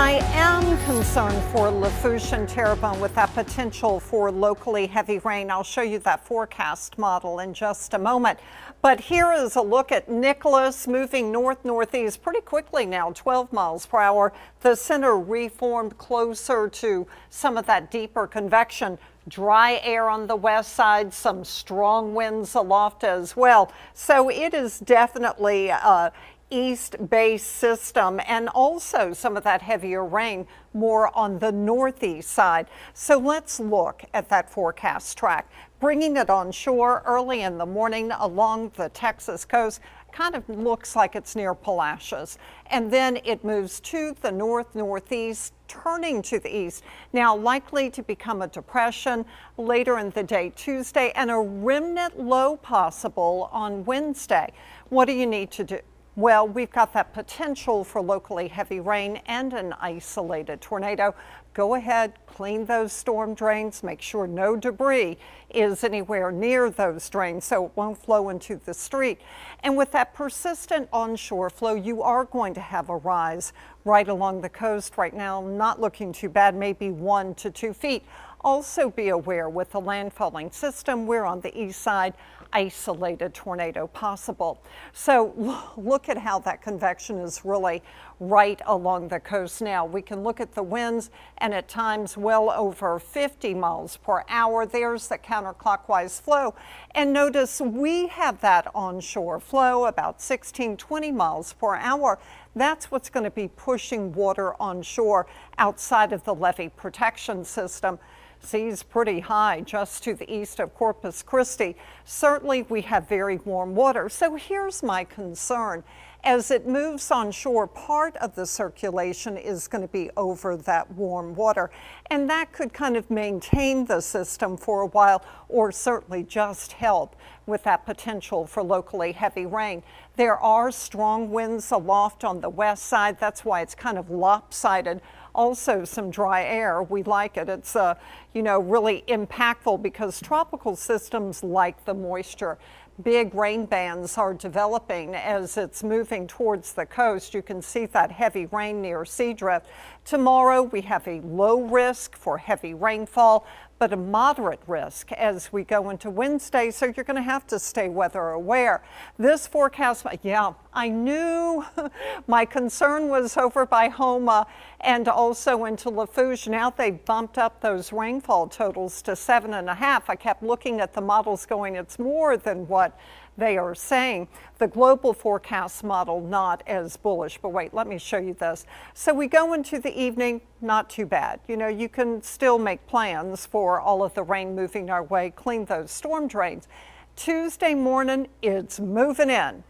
I am concerned for Lafourche and Terrebonne with that potential for locally heavy rain. I'll show you that forecast model in just a moment. But here is a look at Nicholas moving north northeast pretty quickly now, 12 miles per hour. The center reformed closer to some of that deeper convection. Dry air on the west side, some strong winds aloft as well. So it is definitely uh, east base system and also some of that heavier rain more on the northeast side. So let's look at that forecast track. Bringing it on shore early in the morning along the Texas coast kind of looks like it's near Palacios. And then it moves to the north northeast, turning to the east. Now likely to become a depression later in the day Tuesday and a remnant low possible on Wednesday. What do you need to do? Well, we've got that potential for locally heavy rain and an isolated tornado. Go ahead, clean those storm drains, make sure no debris is anywhere near those drains so it won't flow into the street. And with that persistent onshore flow, you are going to have a rise right along the coast right now, not looking too bad, maybe one to two feet. Also be aware with the landfalling system, we're on the east side isolated tornado possible. So look at how that convection is really right along the coast now. We can look at the winds and at times well over 50 miles per hour. There's the counterclockwise flow. And notice we have that onshore flow about 16, 20 miles per hour. That's what's going to be pushing water onshore outside of the levee protection system. Seas pretty high just to the east of Corpus Christi. Certainly we have very warm water. So here's my concern. As it moves on shore, part of the circulation is going to be over that warm water, and that could kind of maintain the system for a while or certainly just help with that potential for locally heavy rain. There are strong winds aloft on the west side. That's why it's kind of lopsided also some dry air. We like it. It's, uh, you know, really impactful because tropical systems like the moisture. Big rain bands are developing as it's moving towards the coast. You can see that heavy rain near Seadrift. Tomorrow we have a low risk for heavy rainfall, but a moderate risk as we go into Wednesday. So you're going to have to stay weather aware. This forecast, yeah, I knew my concern was over by Houma and also into Lafourche. Now they've bumped up those rainfall totals to seven and a half. I kept looking at the models going, it's more than what they are saying. The global forecast model not as bullish, but wait, let me show you this. So we go into the evening, not too bad. You know, you can still make plans for all of the rain moving our way, clean those storm drains. Tuesday morning, it's moving in.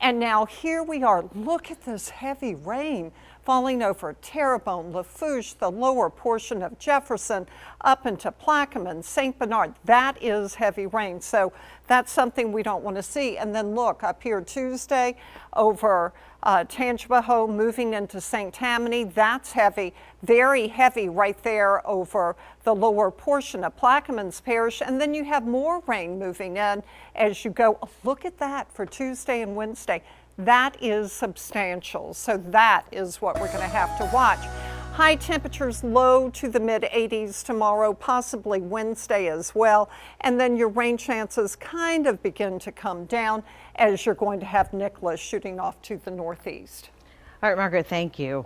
And now here we are. Look at this heavy rain falling over Terrebonne, Lafourche, the lower portion of Jefferson, up into Plaquemine, St. Bernard. That is heavy rain. So that's something we don't want to see. And then look up here Tuesday over uh, Tangipahoa moving into St. Tammany. That's heavy, very heavy right there over the lower portion of Plaquemines Parish. And then you have more rain moving in as you go. look at that for Tuesday and Wednesday. That is substantial. So that is what we're going to have to watch. High temperatures low to the mid 80s tomorrow, possibly Wednesday as well. And then your rain chances kind of begin to come down as you're going to have Nicholas shooting off to the northeast. All right, Margaret, thank you.